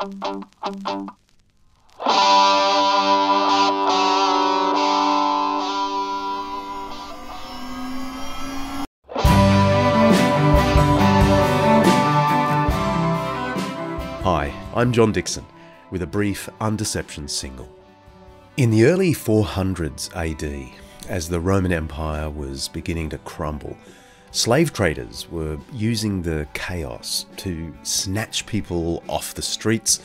Hi, I'm John Dickson with a brief Undeception single. In the early 400s AD, as the Roman Empire was beginning to crumble, slave traders were using the chaos to snatch people off the streets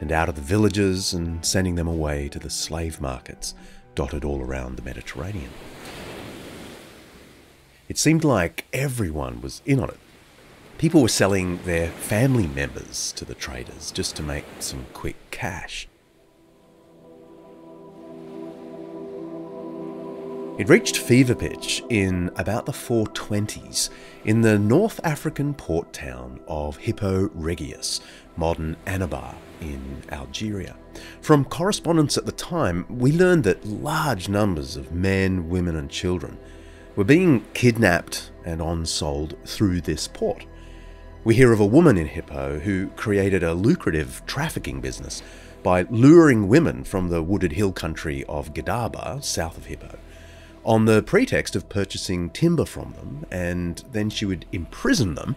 and out of the villages and sending them away to the slave markets dotted all around the Mediterranean. It seemed like everyone was in on it. People were selling their family members to the traders just to make some quick cash. It reached fever pitch in about the 420s in the North African port town of Hippo Regius, modern Annaba in Algeria. From correspondence at the time, we learned that large numbers of men, women, and children were being kidnapped and on-sold through this port. We hear of a woman in Hippo who created a lucrative trafficking business by luring women from the wooded hill country of Gadaba, south of Hippo, on the pretext of purchasing timber from them, and then she would imprison them,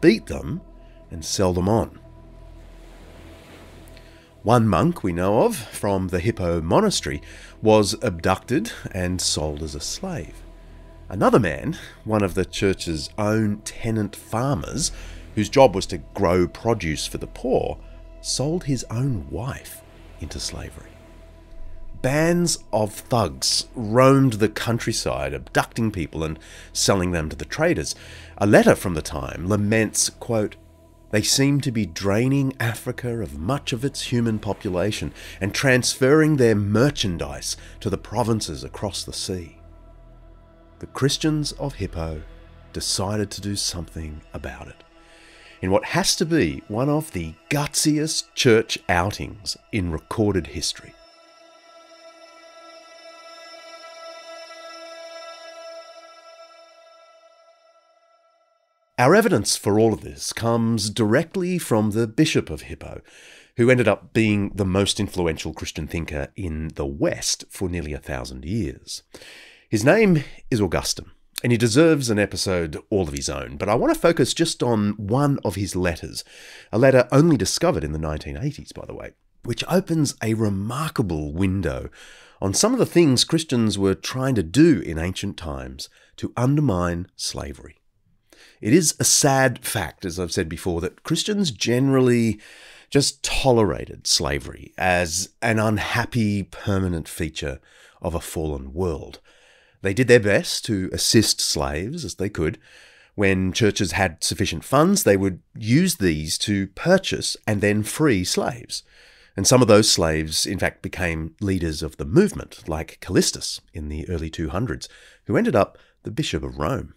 beat them, and sell them on. One monk we know of from the Hippo monastery was abducted and sold as a slave. Another man, one of the church's own tenant farmers, whose job was to grow produce for the poor, sold his own wife into slavery. Bands of thugs roamed the countryside, abducting people and selling them to the traders. A letter from the time laments, quote, they seem to be draining Africa of much of its human population and transferring their merchandise to the provinces across the sea. The Christians of Hippo decided to do something about it in what has to be one of the gutsiest church outings in recorded history. Our evidence for all of this comes directly from the Bishop of Hippo, who ended up being the most influential Christian thinker in the West for nearly a thousand years. His name is Augustine, and he deserves an episode all of his own, but I want to focus just on one of his letters, a letter only discovered in the 1980s, by the way, which opens a remarkable window on some of the things Christians were trying to do in ancient times to undermine slavery. It is a sad fact, as I've said before, that Christians generally just tolerated slavery as an unhappy permanent feature of a fallen world. They did their best to assist slaves as they could. When churches had sufficient funds, they would use these to purchase and then free slaves. And some of those slaves, in fact, became leaders of the movement, like Callistus in the early 200s, who ended up the Bishop of Rome.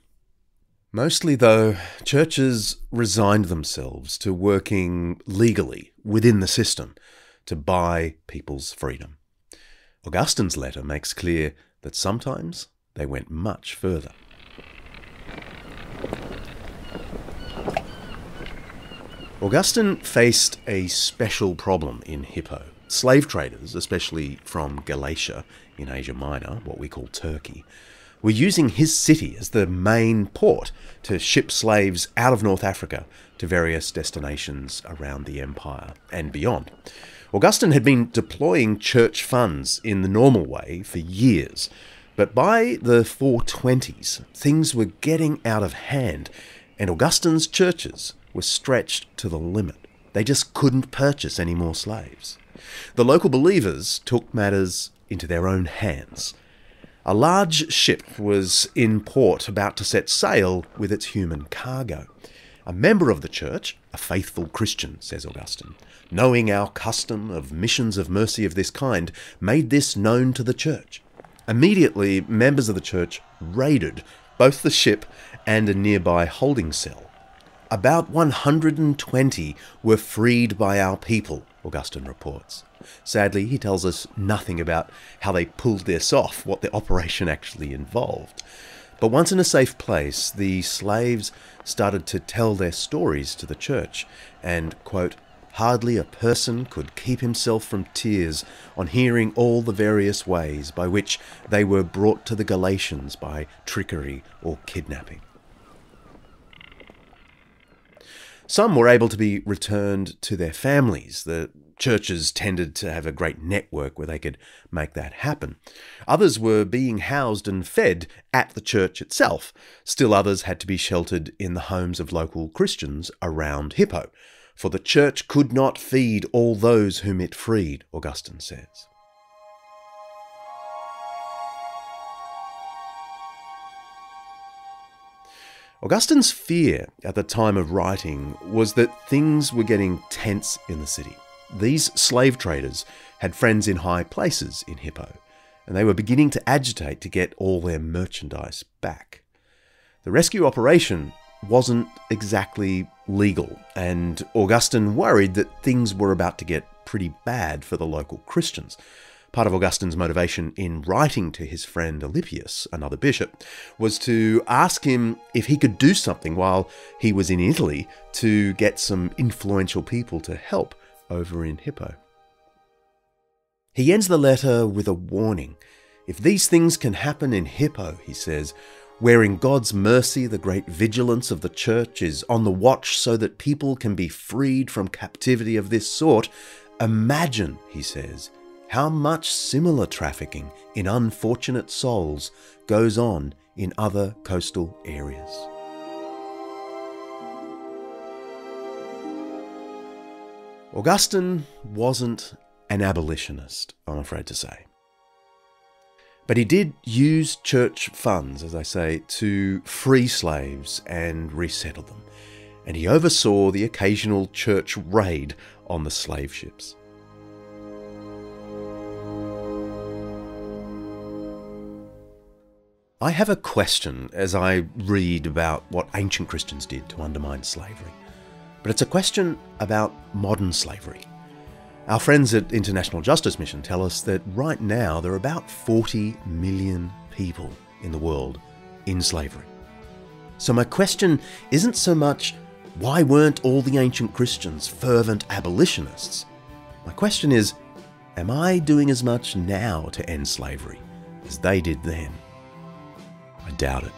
Mostly, though, churches resigned themselves to working legally within the system to buy people's freedom. Augustine's letter makes clear that sometimes they went much further. Augustine faced a special problem in Hippo. Slave traders, especially from Galatia in Asia Minor, what we call Turkey, were using his city as the main port to ship slaves out of North Africa to various destinations around the empire and beyond. Augustine had been deploying church funds in the normal way for years, but by the 420s, things were getting out of hand, and Augustine's churches were stretched to the limit. They just couldn't purchase any more slaves. The local believers took matters into their own hands a large ship was in port about to set sail with its human cargo. A member of the church, a faithful Christian, says Augustine, knowing our custom of missions of mercy of this kind, made this known to the church. Immediately, members of the church raided both the ship and a nearby holding cell. About 120 were freed by our people, Augustine reports. Sadly, he tells us nothing about how they pulled this off, what the operation actually involved. But once in a safe place, the slaves started to tell their stories to the church and, quote, hardly a person could keep himself from tears on hearing all the various ways by which they were brought to the Galatians by trickery or kidnapping. Some were able to be returned to their families. The churches tended to have a great network where they could make that happen. Others were being housed and fed at the church itself. Still others had to be sheltered in the homes of local Christians around Hippo, for the church could not feed all those whom it freed, Augustine says. Augustine's fear at the time of writing was that things were getting tense in the city. These slave traders had friends in high places in Hippo, and they were beginning to agitate to get all their merchandise back. The rescue operation wasn't exactly legal, and Augustine worried that things were about to get pretty bad for the local Christians. Part of Augustine's motivation in writing to his friend Alypius, another bishop, was to ask him if he could do something while he was in Italy to get some influential people to help over in Hippo. He ends the letter with a warning. If these things can happen in Hippo, he says, where in God's mercy the great vigilance of the church is on the watch so that people can be freed from captivity of this sort, imagine, he says, how much similar trafficking in unfortunate souls goes on in other coastal areas. Augustine wasn't an abolitionist, I'm afraid to say. But he did use church funds, as I say, to free slaves and resettle them. And he oversaw the occasional church raid on the slave ships. I have a question as I read about what ancient Christians did to undermine slavery. But it's a question about modern slavery. Our friends at International Justice Mission tell us that right now there are about 40 million people in the world in slavery. So my question isn't so much why weren't all the ancient Christians fervent abolitionists? My question is, am I doing as much now to end slavery as they did then? I doubt it.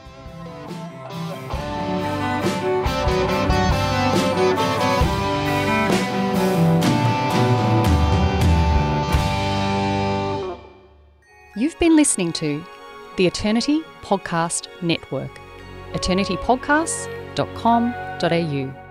You've been listening to the Eternity Podcast Network, eternitypodcasts.com.au.